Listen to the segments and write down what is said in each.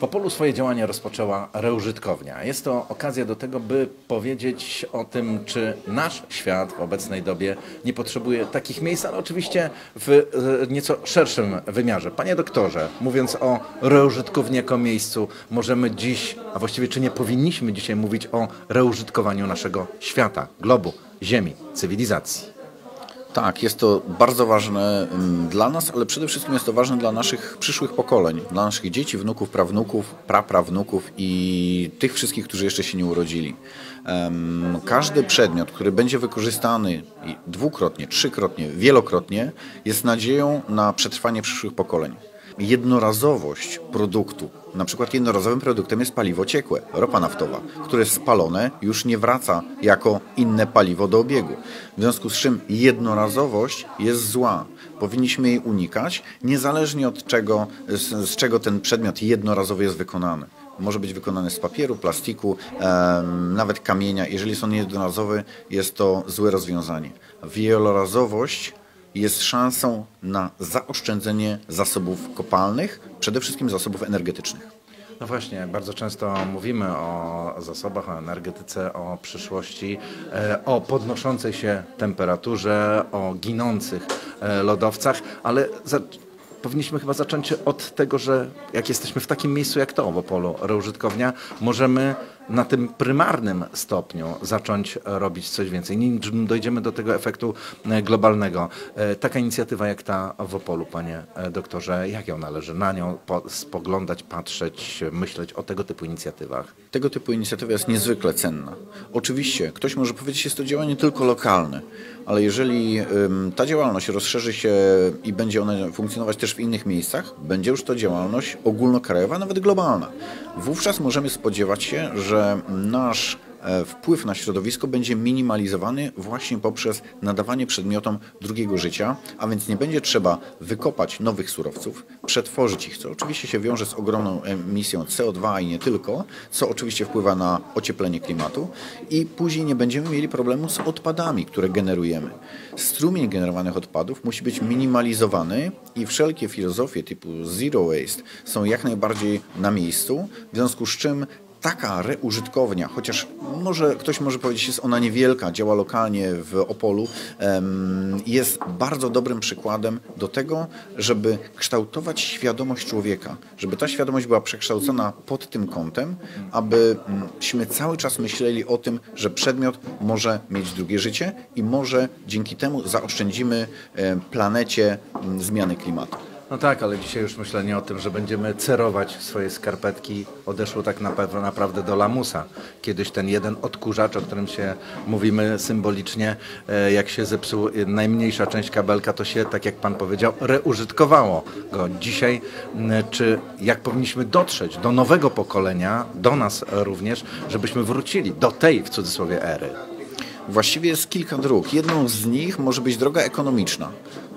W Opolu swoje działania rozpoczęła reużytkownia. Jest to okazja do tego, by powiedzieć o tym, czy nasz świat w obecnej dobie nie potrzebuje takich miejsc, ale oczywiście w e, nieco szerszym wymiarze. Panie doktorze, mówiąc o reużytkowni jako miejscu, możemy dziś, a właściwie czy nie powinniśmy dzisiaj mówić o reużytkowaniu naszego świata, globu, ziemi, cywilizacji. Tak, jest to bardzo ważne mm, dla nas, ale przede wszystkim jest to ważne dla naszych przyszłych pokoleń, dla naszych dzieci, wnuków, prawnuków, praprawnuków i tych wszystkich, którzy jeszcze się nie urodzili. Każdy przedmiot, który będzie wykorzystany dwukrotnie, trzykrotnie, wielokrotnie, jest nadzieją na przetrwanie przyszłych pokoleń jednorazowość produktu. Na przykład jednorazowym produktem jest paliwo ciekłe, ropa naftowa, które spalone już nie wraca jako inne paliwo do obiegu. W związku z czym jednorazowość jest zła. Powinniśmy jej unikać, niezależnie od czego, z, z czego ten przedmiot jednorazowy jest wykonany może być wykonany z papieru, plastiku, nawet kamienia. Jeżeli są jednorazowe, jest to złe rozwiązanie. Wielorazowość jest szansą na zaoszczędzenie zasobów kopalnych, przede wszystkim zasobów energetycznych. No właśnie, bardzo często mówimy o zasobach, o energetyce, o przyszłości, e, o podnoszącej się temperaturze, o ginących e, lodowcach, ale powinniśmy chyba zacząć od tego, że jak jesteśmy w takim miejscu jak to w Opolu, reużytkownia, możemy na tym prymarnym stopniu zacząć robić coś więcej, nim dojdziemy do tego efektu e, globalnego. E, taka inicjatywa jak ta w Opolu, panie e, doktorze, jak ją należy na nią spoglądać, patrzeć, myśleć o tego typu inicjatywach? Tego typu inicjatywa jest niezwykle cenna. Oczywiście, ktoś może powiedzieć, że jest to działanie tylko lokalne, ale jeżeli ta działalność rozszerzy się i będzie ona funkcjonować też w innych miejscach, będzie już to działalność ogólnokrajowa, nawet globalna. Wówczas możemy spodziewać się, że nasz wpływ na środowisko będzie minimalizowany właśnie poprzez nadawanie przedmiotom drugiego życia, a więc nie będzie trzeba wykopać nowych surowców, przetworzyć ich, co oczywiście się wiąże z ogromną emisją CO2 i nie tylko, co oczywiście wpływa na ocieplenie klimatu i później nie będziemy mieli problemu z odpadami, które generujemy. Strumień generowanych odpadów musi być minimalizowany i wszelkie filozofie typu zero waste są jak najbardziej na miejscu, w związku z czym taka reużytkownia, chociaż może ktoś może powiedzieć, jest ona niewielka, działa lokalnie w Opolu, jest bardzo dobrym przykładem do tego, żeby kształtować świadomość człowieka, żeby ta świadomość była przekształcona pod tym kątem, abyśmy cały czas myśleli o tym, że przedmiot może mieć drugie życie i może dzięki temu zaoszczędzimy planecie zmiany klimatu. No tak, ale dzisiaj już myślenie o tym, że będziemy cerować swoje skarpetki odeszło tak naprawdę do lamusa. Kiedyś ten jeden odkurzacz, o którym się mówimy symbolicznie, e, jak się zepsuł najmniejsza część kabelka, to się, tak jak Pan powiedział, reużytkowało go. Dzisiaj, czy jak powinniśmy dotrzeć do nowego pokolenia, do nas również, żebyśmy wrócili do tej, w cudzysłowie, ery? Właściwie jest kilka dróg. Jedną z nich może być droga ekonomiczna.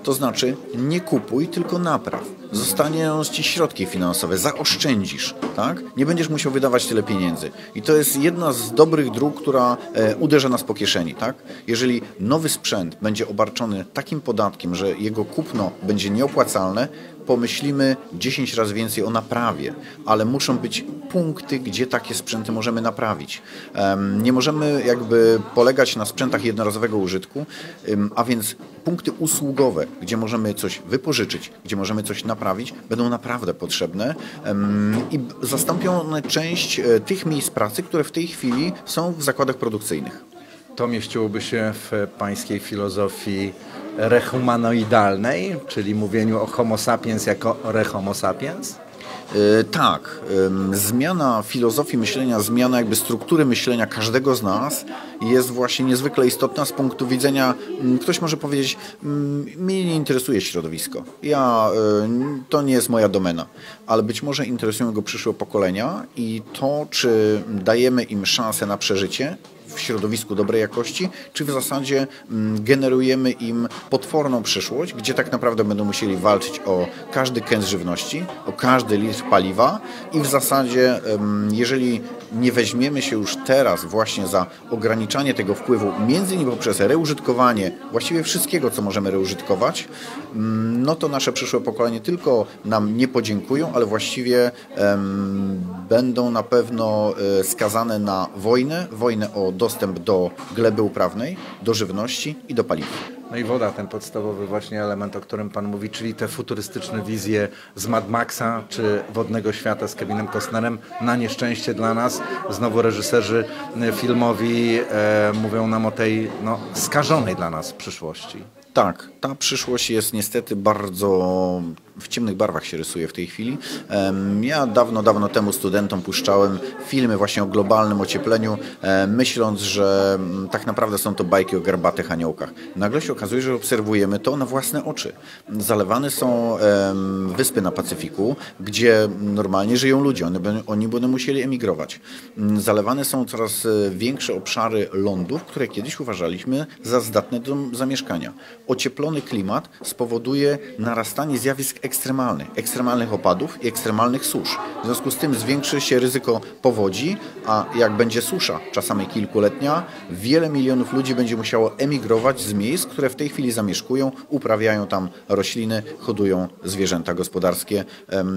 To znaczy nie kupuj, tylko napraw. Zostaną ci środki finansowe, zaoszczędzisz, tak? Nie będziesz musiał wydawać tyle pieniędzy. I to jest jedna z dobrych dróg, która e, uderza nas po kieszeni, tak? Jeżeli nowy sprzęt będzie obarczony takim podatkiem, że jego kupno będzie nieopłacalne, pomyślimy 10 razy więcej o naprawie, ale muszą być punkty, gdzie takie sprzęty możemy naprawić. Nie możemy jakby polegać na sprzętach jednorazowego użytku, a więc punkty usługowe, gdzie możemy coś wypożyczyć, gdzie możemy coś naprawić, będą naprawdę potrzebne i zastąpią część e, tych miejsc pracy, które w tej chwili są w zakładach produkcyjnych. To mieściłoby się w pańskiej filozofii rehumanoidalnej, czyli mówieniu o homo sapiens jako rehomo sapiens? Yy, tak, zmiana filozofii myślenia, zmiana jakby struktury myślenia każdego z nas jest właśnie niezwykle istotna z punktu widzenia, yy, ktoś może powiedzieć, mnie nie interesuje środowisko, ja, y, to nie jest moja domena, ale być może interesują go przyszłe pokolenia i to, czy dajemy im szansę na przeżycie, w środowisku dobrej jakości, czy w zasadzie mm, generujemy im potworną przyszłość, gdzie tak naprawdę będą musieli walczyć o każdy kęs żywności, o każdy litr paliwa i w zasadzie, jeżeli nie weźmiemy się już teraz właśnie za ograniczanie tego wpływu, między innymi poprzez reużytkowanie właściwie wszystkiego, co możemy reużytkować, mm, no to nasze przyszłe pokolenie tylko nam nie podziękują, ale właściwie będą na pewno e, skazane na wojnę, wojnę o dostęp do gleby uprawnej, do żywności i do paliwa. No i woda, ten podstawowy właśnie element, o którym Pan mówi, czyli te futurystyczne wizje z Mad Maxa czy Wodnego Świata z Kevinem Costnerem. Na nieszczęście dla nas, znowu reżyserzy e, filmowi e, mówią nam o tej no, skażonej dla nas przyszłości. Tak, ta przyszłość jest niestety bardzo w ciemnych barwach się rysuje w tej chwili. Ja dawno, dawno temu studentom puszczałem filmy właśnie o globalnym ociepleniu, myśląc, że mm, tak naprawdę są to bajki o garbatych aniołkach. Nagle się okazuje, że obserwujemy to na własne oczy. Zalewane są wyspy na Pacyfiku, gdzie normalnie żyją ludzie, oni, będą musieli emigrować. Mm, zalewane są coraz e, większe obszary lądów, które kiedyś uważaliśmy za zdatne do zamieszkania. Ocieplony klimat spowoduje narastanie zjawisk ekstremalnych, ekstremalnych opadów i ekstremalnych susz. W związku z tym zwiększy się ryzyko powodzi, a jak będzie susza, czasami kilkuletnia, wiele milionów ludzi będzie musiało emigrować z miejsc, które w tej chwili zamieszkują, uprawiają tam rośliny, hodują zwierzęta gospodarskie.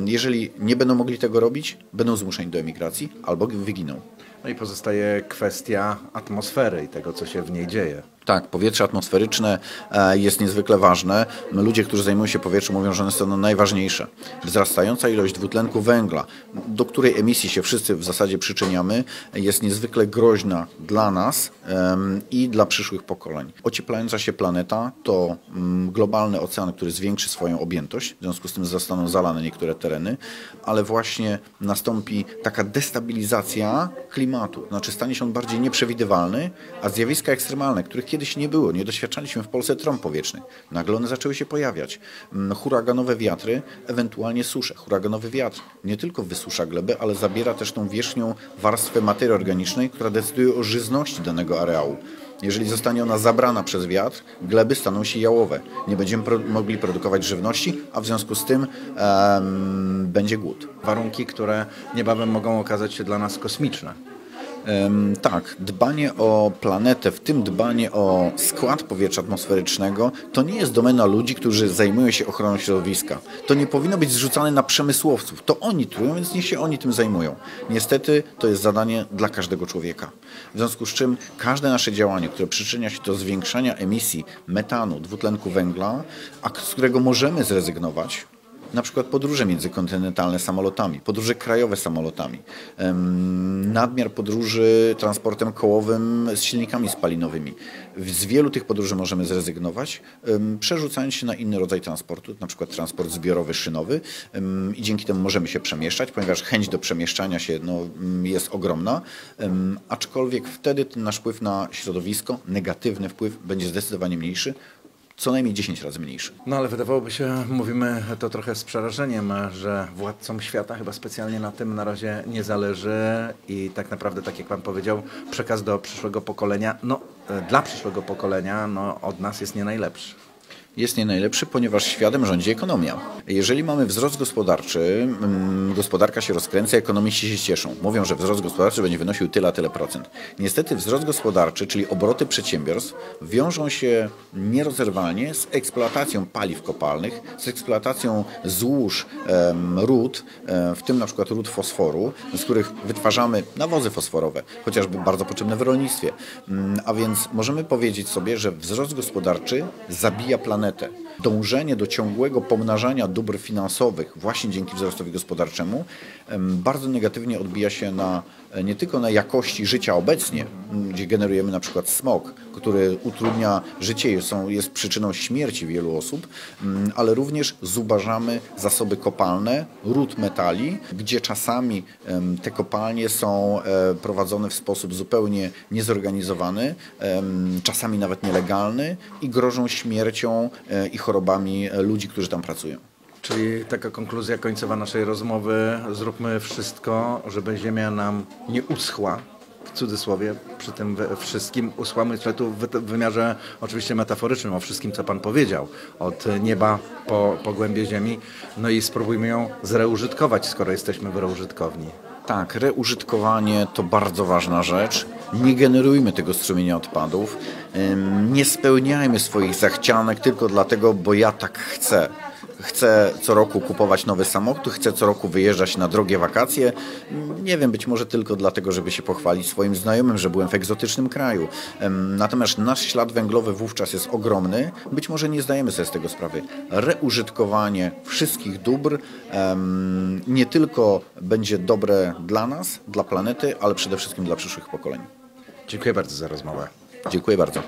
Jeżeli nie będą mogli tego robić, będą zmuszeni do emigracji albo wyginą. No i pozostaje kwestia atmosfery i tego, co się w niej dzieje. Tak, powietrze atmosferyczne e, jest niezwykle ważne. Ludzie, którzy zajmują się powietrzem, mówią, że one są najważniejsze. Wzrastająca ilość dwutlenku węgla, do której emisji się wszyscy w zasadzie przyczyniamy, jest niezwykle groźna dla nas i dla przyszłych pokoleń. Ocieplająca się planeta to mm, globalny ocean, który zwiększy swoją objętość, w związku z tym zostaną zalane niektóre tereny, ale właśnie nastąpi taka destabilizacja klimatu, znaczy stanie się on bardziej nieprzewidywalny, a zjawiska ekstremalne, których kiedyś nie było. Nie doświadczaliśmy w Polsce trąb powietrznych. Nagle one zaczęły się pojawiać. Mm, huraganowe wiatry, ewentualnie susze. Huraganowy wiatr nie tylko wysusza glebę, ale zabiera też tą wierzchnią warstwę materii organicznej, która decyduje o żyzności danego areału. Jeżeli zostanie ona zabrana przez wiatr, gleby staną się jałowe. Nie będziemy pro mogli produkować żywności, a w związku z tym um, będzie głód. Warunki, które niebawem mogą okazać się dla nas kosmiczne. Tak, dbanie o planetę, w tym dbanie o skład powietrza atmosferycznego, to nie jest domena ludzi, którzy zajmują się ochroną środowiska. To nie powinno być zrzucane na przemysłowców. To oni trują, więc niech się oni tym zajmują. Niestety to jest zadanie dla każdego człowieka. W związku z czym każde nasze działanie, które przyczynia się do zwiększania emisji metanu, dwutlenku węgla, a z którego możemy zrezygnować, na przykład podróże międzykontynentalne samolotami, podróże krajowe samolotami, nadmiar podróży transportem kołowym z silnikami spalinowymi. Z wielu tych podróży możemy zrezygnować, przerzucając się na inny rodzaj transportu, na przykład transport zbiorowy, szynowy i dzięki temu możemy się przemieszczać, ponieważ chęć do przemieszczania się no, jest ogromna, aczkolwiek wtedy ten nasz wpływ na środowisko, negatywny wpływ będzie zdecydowanie mniejszy, co najmniej 10 razy mniejszy. No ale wydawałoby się, mówimy to trochę z przerażeniem, że władcom świata chyba specjalnie na tym na razie nie zależy i tak naprawdę, tak jak Pan powiedział, przekaz do przyszłego pokolenia, no dla przyszłego pokolenia, no od nas jest nie najlepszy jest nie najlepszy, ponieważ światem rządzi ekonomia. Jeżeli mamy wzrost gospodarczy, mm, gospodarka się rozkręca, ekonomiści się cieszą. Mówią, że wzrost gospodarczy będzie wynosił tyle, tyle procent. Niestety wzrost gospodarczy, czyli obroty przedsiębiorstw, wiążą się nierozerwalnie z eksploatacją paliw kopalnych, z eksploatacją złóż ród, w tym na przykład ród fosforu, z których wytwarzamy nawozy fosforowe, chociażby bardzo potrzebne w rolnictwie. Mm, a więc możemy powiedzieć sobie, że wzrost gospodarczy zabija planetę planetę. Dążenie do ciągłego pomnażania dóbr finansowych właśnie dzięki wzrostowi gospodarczemu bardzo negatywnie odbija się na, nie tylko na jakości życia obecnie, gdzie generujemy na przykład smog, który utrudnia życie, jest przyczyną śmierci wielu osób, ale również zubażamy zasoby kopalne, ród metali, gdzie czasami te kopalnie są e, prowadzone w sposób zupełnie niezorganizowany, czasami nawet nielegalny i grożą śmiercią e, i chorobami ludzi, którzy tam pracują. Czyli taka konkluzja końcowa naszej rozmowy. Zróbmy wszystko, żeby Ziemia nam nie uschła, w cudzysłowie przy tym wszystkim usła. Myślę tu w wymiarze oczywiście metaforycznym o wszystkim, co Pan powiedział. Od nieba po, po głębie ziemi. No i spróbujmy ją zreużytkować, skoro jesteśmy wyreużytkowni. Tak, reużytkowanie to bardzo ważna rzecz. Nie generujmy tego strumienia odpadów. Nie spełniajmy swoich zachcianek tylko dlatego, bo ja tak chcę. Chcę co roku kupować nowy samochód, chcę co roku wyjeżdżać na drogie wakacje. Nie wiem, być może tylko dlatego, żeby się pochwalić swoim znajomym, że byłem w egzotycznym kraju. Natomiast nasz ślad węglowy wówczas jest ogromny. Być może nie zdajemy sobie z tego sprawy. Reużytkowanie wszystkich dóbr nie tylko będzie dobre dla nas, dla planety, ale przede wszystkim dla przyszłych pokoleń. Dziękuję bardzo za rozmowę. Dziękuję bardzo.